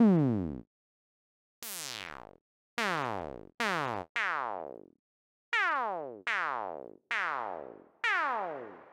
Ow, ow, ow, ow, ow.